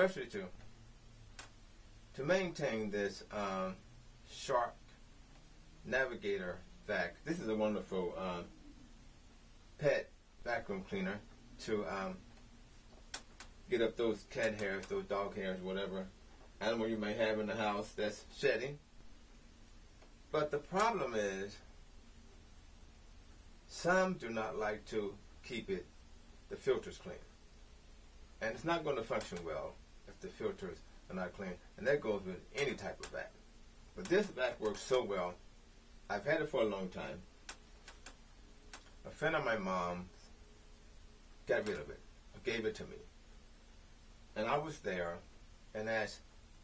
Firstly, to to maintain this um, Shark Navigator vac. This is a wonderful um, pet vacuum cleaner to um, get up those cat hairs, those dog hairs, whatever animal you may have in the house that's shedding. But the problem is, some do not like to keep it, the filters clean. And it's not going to function well if the filters are not clean. And that goes with any type of vac. But this vac works so well. I've had it for a long time. A friend of my mom got rid of it, gave it to me. And I was there and asked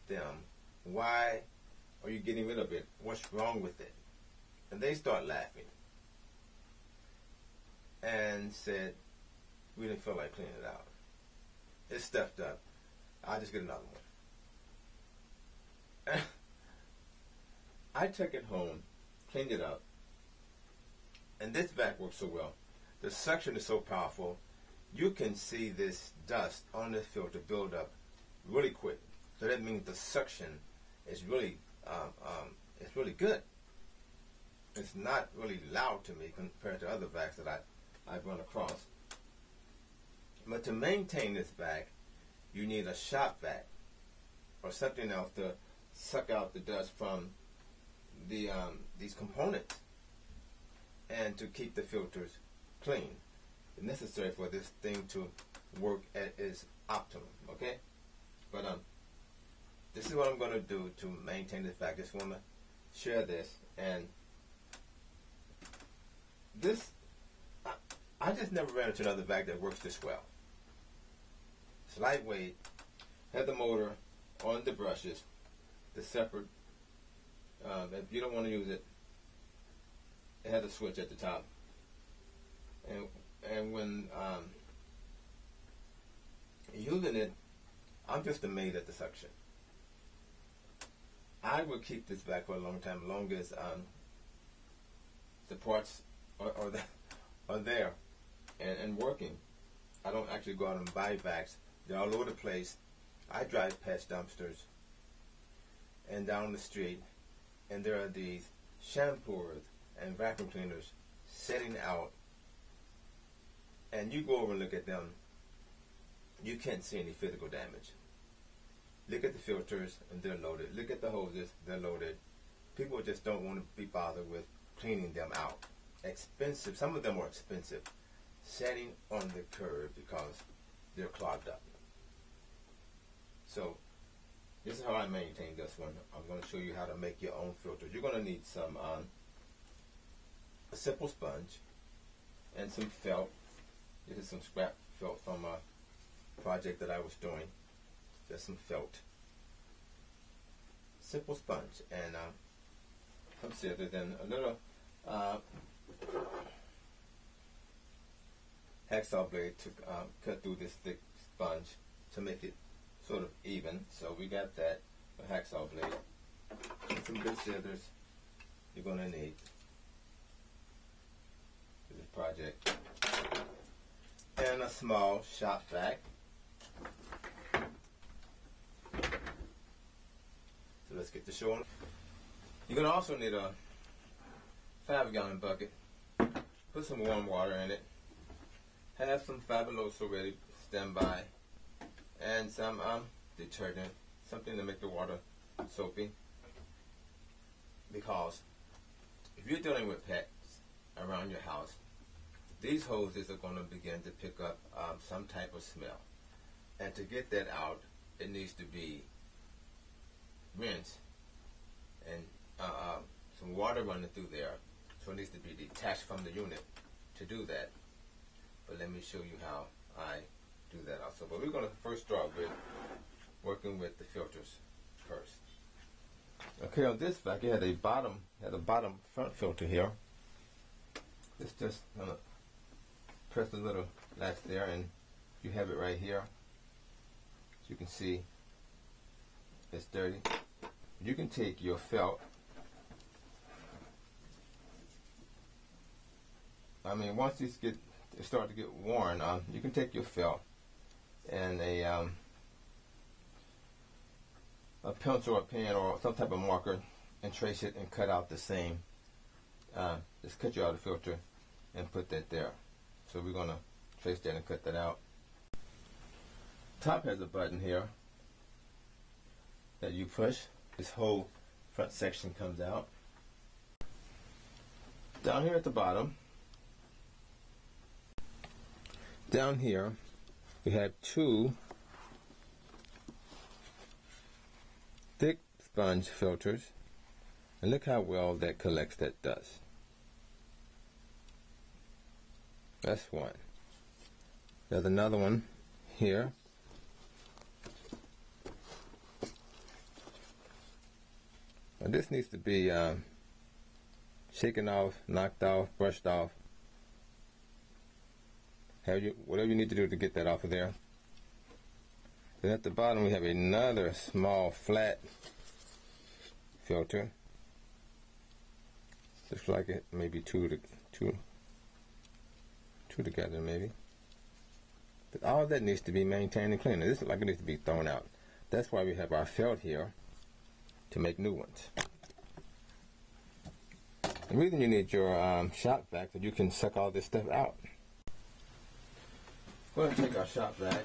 them, why are you getting rid of it? What's wrong with it? And they start laughing and said, we didn't feel like cleaning it out. It's stuffed up. I'll just get another one. I took it home, cleaned it up, and this vac works so well. The suction is so powerful, you can see this dust on the filter build up really quick. So that means the suction is really um, um, it's really good. It's not really loud to me compared to other vacs that I, I've run across. But to maintain this vac, you need a shop vac or something else to suck out the dust from the um, these components and to keep the filters clean. Necessary for this thing to work at its optimum. Okay, but um, this is what I'm going to do to maintain this vac. Just want to share this and this. I, I just never ran into another vac that works this well. Lightweight, had the motor on the brushes, the separate. Um, if you don't want to use it, it had a switch at the top. And and when um, using it, I'm just amazed at the suction. I will keep this vac for a long time, long as um, the parts are, are, the, are there and, and working. I don't actually go out and buy vacs. They're all over the place. I drive past dumpsters and down the street, and there are these shampoos and vacuum cleaners setting out. And you go over and look at them, you can't see any physical damage. Look at the filters, and they're loaded. Look at the hoses, they're loaded. People just don't want to be bothered with cleaning them out. Expensive, some of them are expensive. Setting on the curb because they're clogged up. So, this is how I maintain this one. I'm going to show you how to make your own filter. You're going to need some um, a simple sponge and some felt. This is some scrap felt from a project that I was doing just some felt. Simple sponge and uh, some scissors and a little uh, hacksaw blade to uh, cut through this thick sponge to make it sort of even. So we got that, a hacksaw blade, and some good scissors you're going to need for this project. And a small shop vac. So let's get the show on. You're going to also need a five gallon bucket. Put some warm water in it. Have some Fabuloso ready, standby. And some um, detergent, something to make the water soapy. Because if you're dealing with pets around your house, these hoses are going to begin to pick up um, some type of smell. And to get that out, it needs to be rinsed and uh, uh, some water running through there. So it needs to be detached from the unit to do that. But let me show you how I do that also. But we're going to first start with working with the filters first. Okay, on this vac, it had a bottom, had a bottom front filter here. It's just gonna press the little latch there, and you have it right here. As you can see, it's dirty you can take your felt I mean once these get start to get worn um, you can take your felt and a um, a pencil or a pen or some type of marker and trace it and cut out the same. Uh, just cut you out the filter and put that there. So we're going to trace that and cut that out. Top has a button here that you push. This whole front section comes out. Down here at the bottom, down here, we have two thick sponge filters. And look how well that collects that dust. That's one. There's another one here. Now this needs to be um, shaken off, knocked off, brushed off. Have you whatever you need to do to get that off of there. Then at the bottom we have another small flat filter. Looks like it maybe two to two two together maybe. But all that needs to be maintained and cleaned. This is like it needs to be thrown out. That's why we have our felt here to make new ones. The reason you need your um, shop vac that you can suck all this stuff out. We're going to take our shop vac.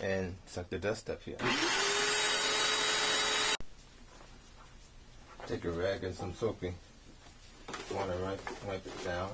And suck the dust up here. Take a rag and some soapy water, right, wipe it down.